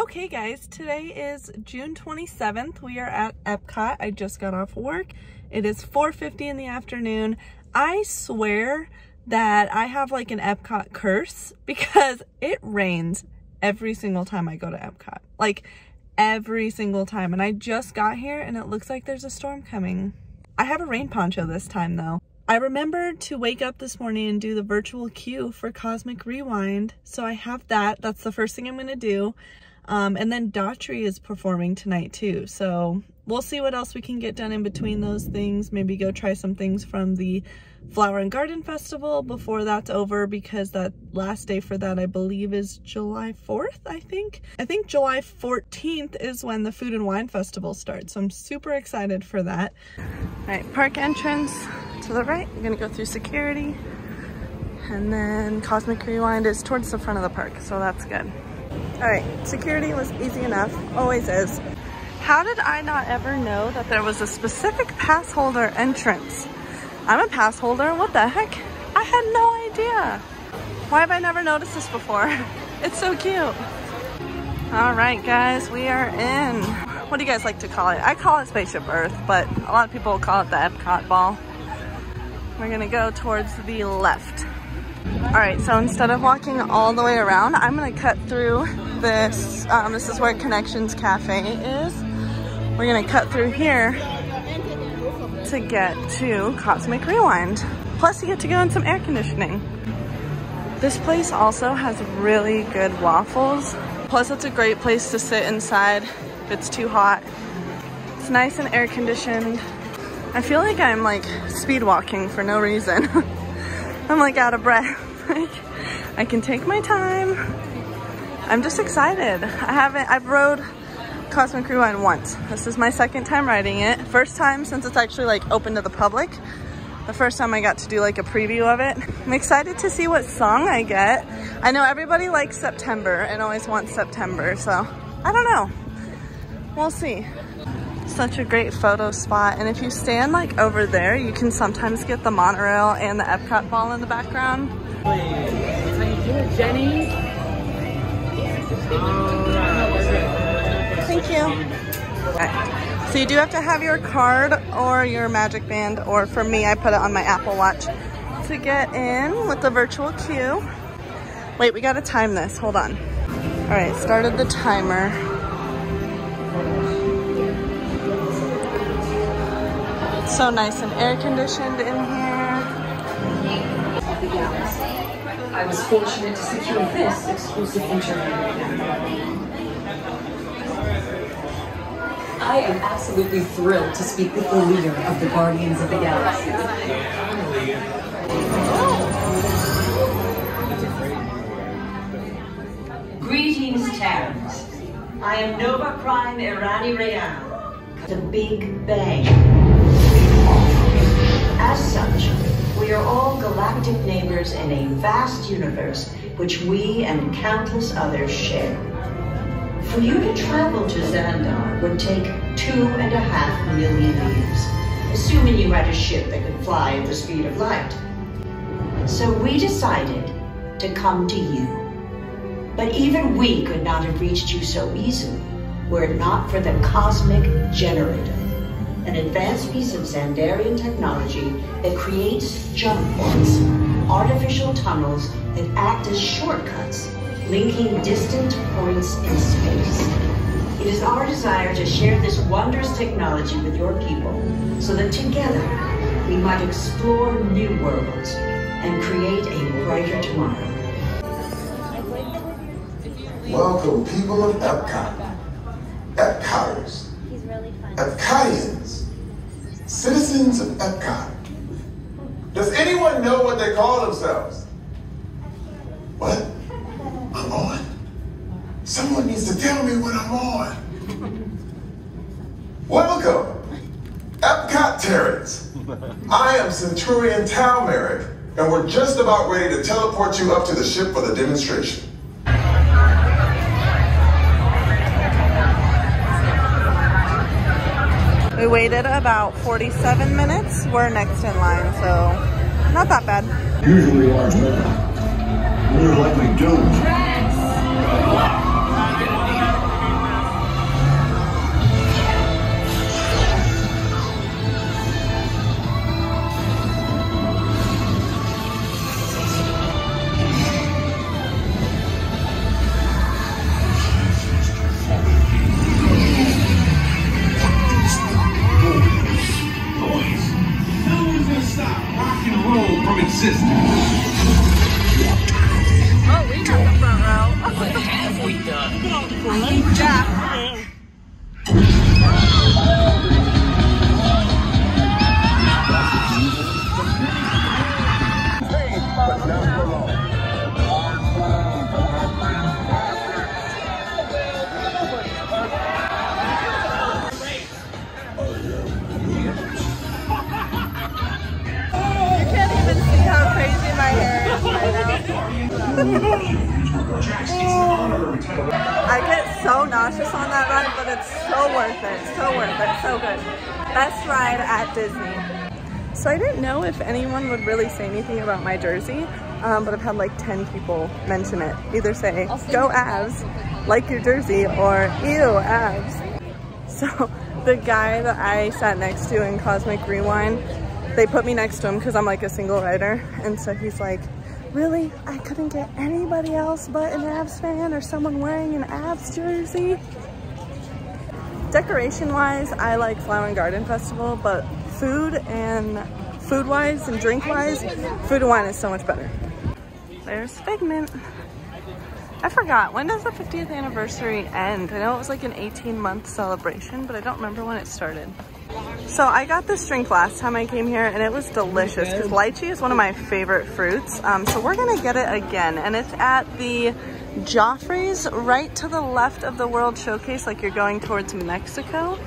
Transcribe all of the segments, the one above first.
Okay guys, today is June 27th. We are at Epcot. I just got off work. It is 4.50 in the afternoon. I swear that I have like an Epcot curse because it rains every single time I go to Epcot. Like every single time. And I just got here and it looks like there's a storm coming. I have a rain poncho this time though. I remembered to wake up this morning and do the virtual queue for Cosmic Rewind. So I have that. That's the first thing I'm going to do. Um, and then Daughtry is performing tonight too. So we'll see what else we can get done in between those things. Maybe go try some things from the Flower and Garden Festival before that's over because that last day for that I believe is July 4th, I think. I think July 14th is when the Food and Wine Festival starts. So I'm super excited for that. All right, park entrance to the right. I'm gonna go through security. And then Cosmic Rewind is towards the front of the park, so that's good. All right, security was easy enough, always is. How did I not ever know that there was a specific pass holder entrance? I'm a pass holder, what the heck? I had no idea. Why have I never noticed this before? It's so cute. All right, guys, we are in. What do you guys like to call it? I call it Spaceship Earth, but a lot of people call it the Epcot ball. We're gonna go towards the left. All right, so instead of walking all the way around, I'm gonna cut through this. Um, this is where Connections Cafe is. We're gonna cut through here to get to Cosmic Rewind. Plus you get to go in some air conditioning. This place also has really good waffles. Plus it's a great place to sit inside if it's too hot. It's nice and air conditioned. I feel like I'm like speed walking for no reason. I'm like out of breath. I can take my time. I'm just excited. I haven't, I've rode Cosmic Rewind once. This is my second time riding it. First time since it's actually like open to the public. The first time I got to do like a preview of it. I'm excited to see what song I get. I know everybody likes September and always wants September, so I don't know. We'll see. Such a great photo spot. And if you stand like over there, you can sometimes get the monorail and the Epcot ball in the background. How you doing, Jenny? Thank you. So you do have to have your card or your Magic Band, or for me, I put it on my Apple Watch to get in with the virtual queue. Wait, we gotta time this, hold on. All right, started the timer. So nice and air conditioned in here. I was fortunate to secure this exclusive interview. With him. I am absolutely thrilled to speak with the leader of the Guardians of the Galaxy. Greetings, Terrans. I am Nova Prime Irani Rael. The Big Bang. As such, we are all galactic neighbors in a vast universe which we and countless others share. For you to travel to Xandar would take two and a half million years, assuming you had a ship that could fly at the speed of light. So we decided to come to you. But even we could not have reached you so easily were it not for the Cosmic Generator, an advanced piece of Xandarian technology that creates jump points, artificial tunnels that act as shortcuts, linking distant points in space. It is our desire to share this wondrous technology with your people so that together we might explore new worlds and create a brighter tomorrow. Welcome, people of Epcot, Epcoters, Epcotians, citizens of Epcot. Does anyone know what they call themselves? What? I'm on? Someone needs to tell me what I'm on. Welcome, Epcot Terrans. I am Centurion Talmeric, and we're just about ready to teleport you up to the ship for the demonstration. Waited about 47 minutes. We're next in line, so not that bad. Usually large weather. We're likely doomed. consistent. I get so nauseous on that ride, but it's so worth it. So worth it. So good. Best ride at Disney. So I didn't know if anyone would really say anything about my jersey, um, but I've had like 10 people mention it. Either say, go Avs, like your jersey, or ew, Avs. So the guy that I sat next to in Cosmic Rewind, they put me next to him because I'm like a single rider. And so he's like, really? I couldn't get anybody else but an Avs fan or someone wearing an Avs jersey? Decoration wise, I like Flower and Garden Festival, but food and food wise and drink wise, food and wine is so much better. There's Figment. I forgot, when does the 50th anniversary end? I know it was like an 18 month celebration, but I don't remember when it started. So I got this drink last time I came here and it was delicious because lychee is one of my favorite fruits. Um, so we're gonna get it again and it's at the Joffrey's right to the left of the World Showcase like you're going towards Mexico.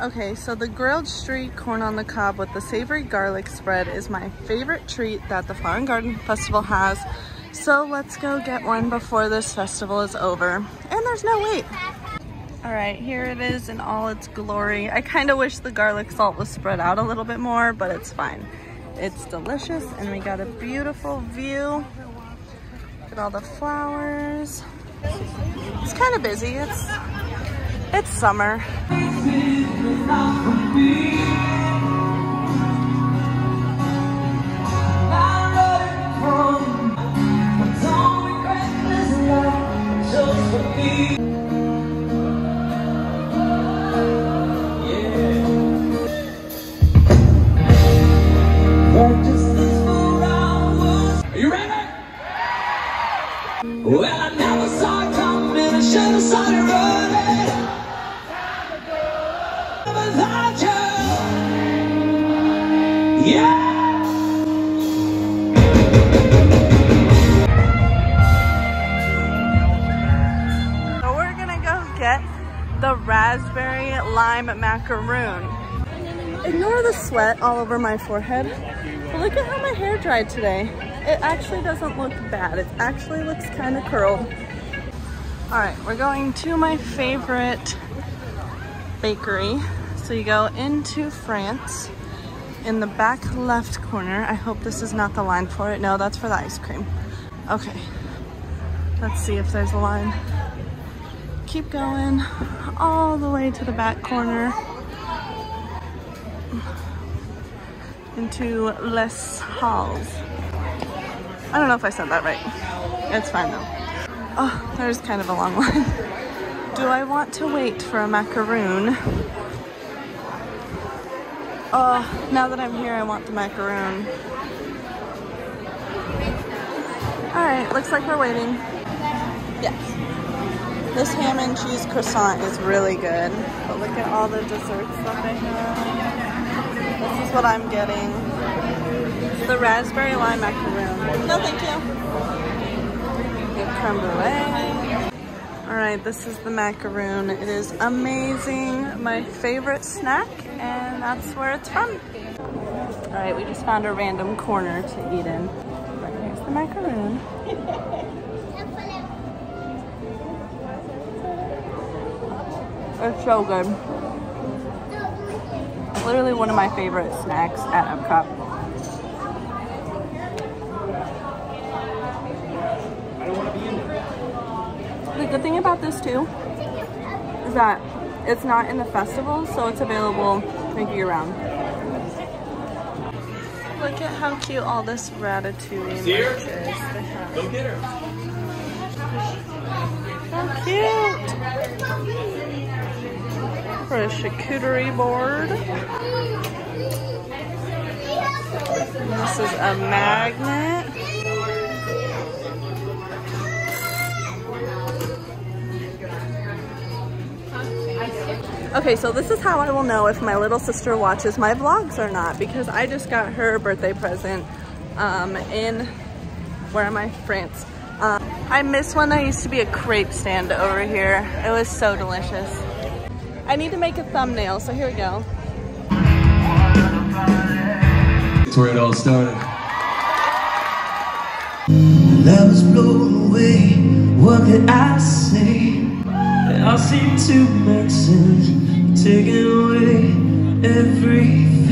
Okay, so the grilled street corn on the cob with the savory garlic spread is my favorite treat that the Flower and Garden Festival has. So let's go get one before this festival is over. And there's no wait. All right, here it is in all its glory. I kind of wish the garlic salt was spread out a little bit more, but it's fine. It's delicious and we got a beautiful view. Look at all the flowers. It's kind of busy. It's it's summer. Raspberry lime macaroon. Ignore the sweat all over my forehead. But look at how my hair dried today. It actually doesn't look bad. It actually looks kind of curled. All right, we're going to my favorite bakery. So you go into France in the back left corner. I hope this is not the line for it. No, that's for the ice cream. Okay, let's see if there's a line. Keep going all the way to the back corner into Les Halles. I don't know if I said that right. It's fine though. Oh, there's kind of a long line. Do I want to wait for a macaroon? Oh, now that I'm here, I want the macaroon. All right, looks like we're waiting. Yes. This ham and cheese croissant is really good. But look at all the desserts that they have. This is what I'm getting. The raspberry lime macaroon. No, thank you. Get creme brulee. All right, this is the macaroon. It is amazing. My favorite snack, and that's where it's from. All right, we just found a random corner to eat in. But here's the macaroon. It's so good. Literally one of my favorite snacks at Epcot. The good thing about this too is that it's not in the festival, so it's available like year round. Look at how cute all this ratatouille is. They. Go get her. How cute! for a charcuterie board. This is a magnet. Okay, so this is how I will know if my little sister watches my vlogs or not because I just got her birthday present um, in, where am I? France. Uh, I miss when that used to be a crepe stand over here. It was so delicious. I need to make a thumbnail, so here we go. That's where it all started. I was blown away. What could I say? It all seemed to make sense. Taking away everything,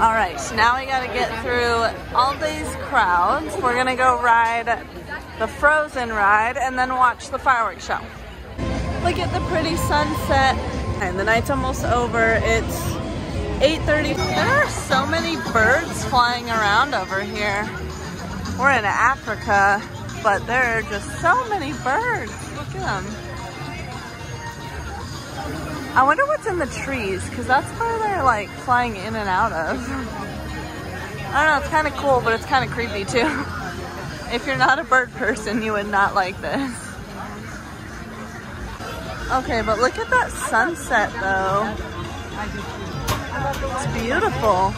All right, so now we gotta get through all these crowds. We're gonna go ride the Frozen ride and then watch the fireworks show. Look at the pretty sunset. And the night's almost over. It's 8.30. There are so many birds flying around over here. We're in Africa, but there are just so many birds. Look at them. I wonder what's in the trees, because that's where they're like flying in and out of. I don't know, it's kind of cool, but it's kind of creepy too. If you're not a bird person, you would not like this. Okay, but look at that sunset though. It's beautiful.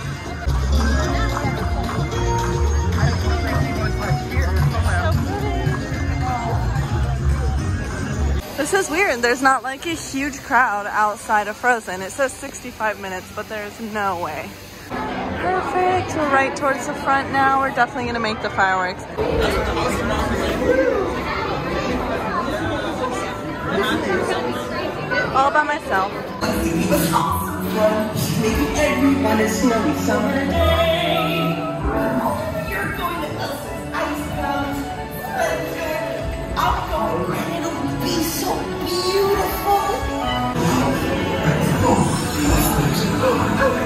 This is weird. There's not like a huge crowd outside of Frozen. It says 65 minutes, but there's no way. Perfect. We're right towards the front now. We're definitely gonna make the fireworks. All by myself.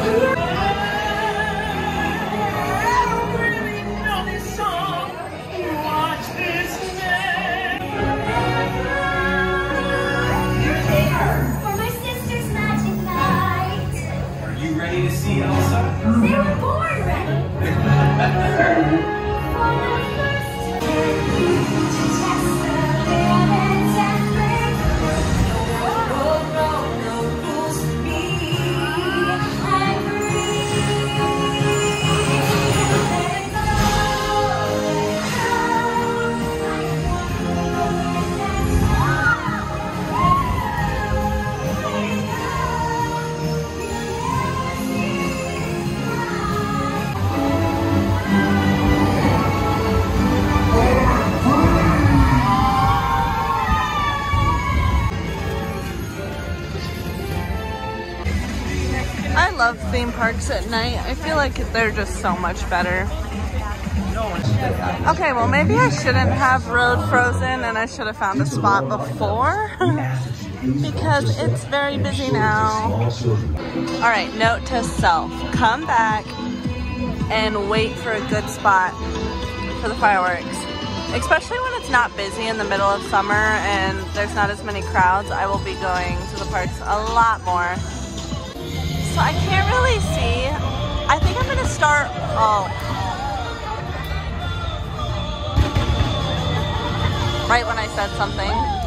For at night. I feel like they're just so much better. Okay, well maybe I shouldn't have rode Frozen and I should have found a spot before because it's very busy now. All right, note to self, come back and wait for a good spot for the fireworks. Especially when it's not busy in the middle of summer and there's not as many crowds, I will be going to the parks a lot more. So I can't really see. I think I'm gonna start, oh. Right when I said something.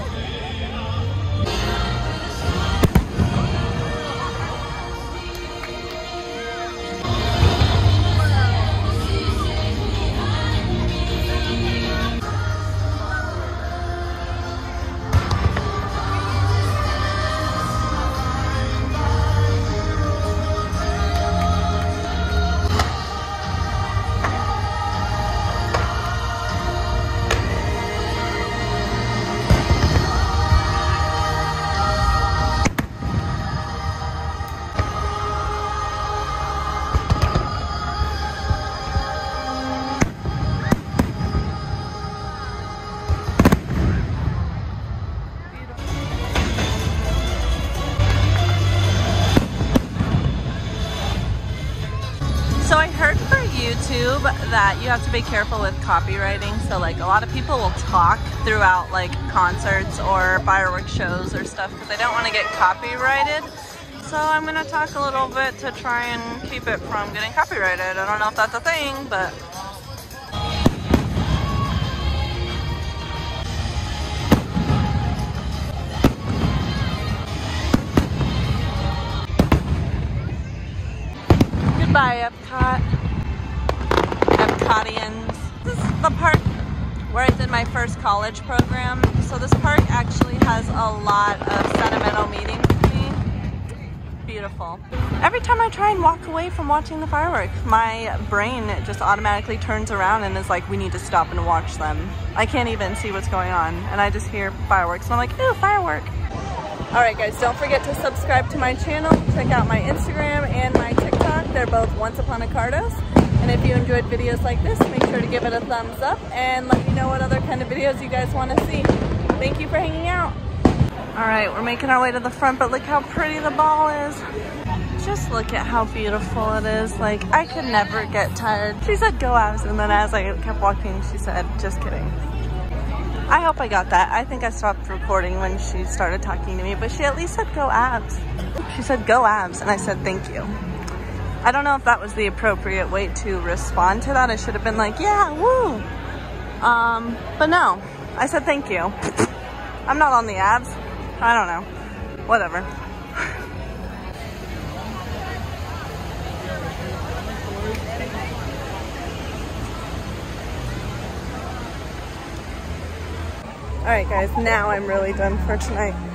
You have to be careful with copyrighting. So like a lot of people will talk throughout like concerts or fireworks shows or stuff because they don't want to get copyrighted. So I'm gonna talk a little bit to try and keep it from getting copyrighted. I don't know if that's a thing, but Goodbye, Epcot. This is the park where I did my first college program. So this park actually has a lot of sentimental meaning to me. Beautiful. Every time I try and walk away from watching the fireworks, my brain just automatically turns around and is like, we need to stop and watch them. I can't even see what's going on. And I just hear fireworks. And I'm like, ooh, firework. All right, guys, don't forget to subscribe to my channel. Check out my Instagram and my TikTok. They're both Once Upon a Cardos. And if you enjoyed videos like this, make sure to give it a thumbs up and let me know what other kind of videos you guys want to see. Thank you for hanging out. All right, we're making our way to the front, but look how pretty the ball is. Just look at how beautiful it is. Like, I could never get tired. She said go Avs, and then as I kept walking, she said, just kidding. I hope I got that. I think I stopped recording when she started talking to me, but she at least said go Avs. She said go Avs, and I said thank you. I don't know if that was the appropriate way to respond to that. I should have been like, yeah, woo. Um, but no, I said thank you. I'm not on the Avs. I don't know. Whatever. All right, guys, now I'm really done for tonight.